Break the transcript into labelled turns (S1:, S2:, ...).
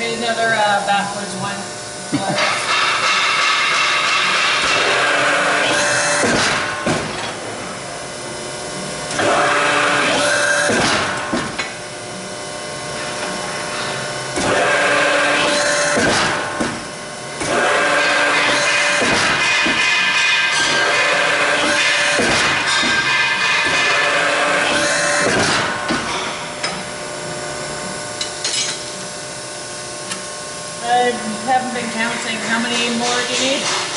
S1: made another uh, backwards one. I haven't been counting. How many more do you need?